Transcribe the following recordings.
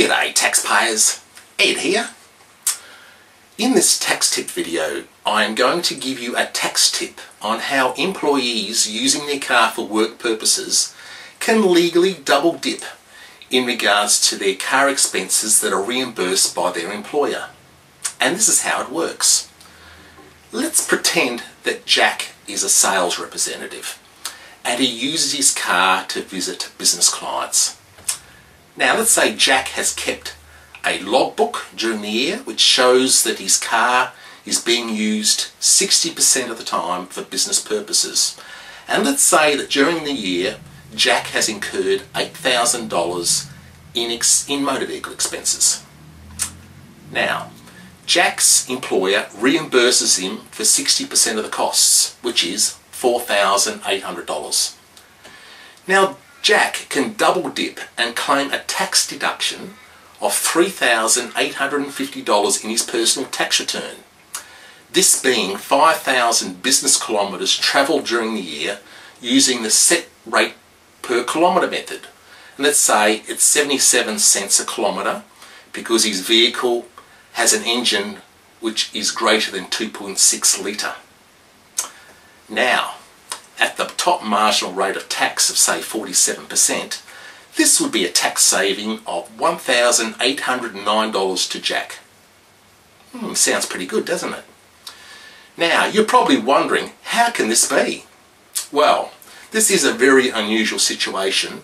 G'day taxpayers, Ed here. In this tax tip video, I am going to give you a tax tip on how employees using their car for work purposes can legally double dip in regards to their car expenses that are reimbursed by their employer. And this is how it works. Let's pretend that Jack is a sales representative and he uses his car to visit business clients. Now let's say Jack has kept a logbook during the year which shows that his car is being used 60% of the time for business purposes. And let's say that during the year Jack has incurred $8,000 in, in motor vehicle expenses. Now, Jack's employer reimburses him for 60% of the costs, which is $4,800. Now, Jack can double dip and claim a tax deduction of $3,850 in his personal tax return. This being 5,000 business kilometres travelled during the year using the set rate per kilometre method. And let's say it's 77 cents a kilometre because his vehicle has an engine which is greater than 2.6 litre. Now, top marginal rate of tax of say 47%, this would be a tax saving of $1,809 to Jack. Hmm, sounds pretty good, doesn't it? Now, you're probably wondering, how can this be? Well, this is a very unusual situation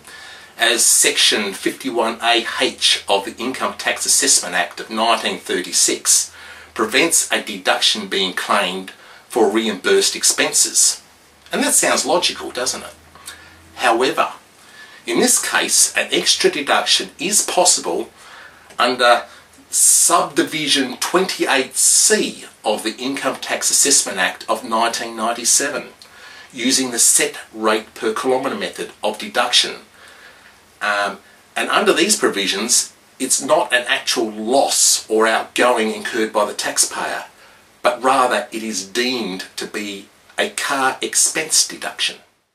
as Section 51AH of the Income Tax Assessment Act of 1936 prevents a deduction being claimed for reimbursed expenses. And that sounds logical, doesn't it? However, in this case, an extra deduction is possible under subdivision 28C of the Income Tax Assessment Act of 1997 using the set rate per kilometre method of deduction. Um, and under these provisions, it's not an actual loss or outgoing incurred by the taxpayer, but rather it is deemed to be a car expense deduction.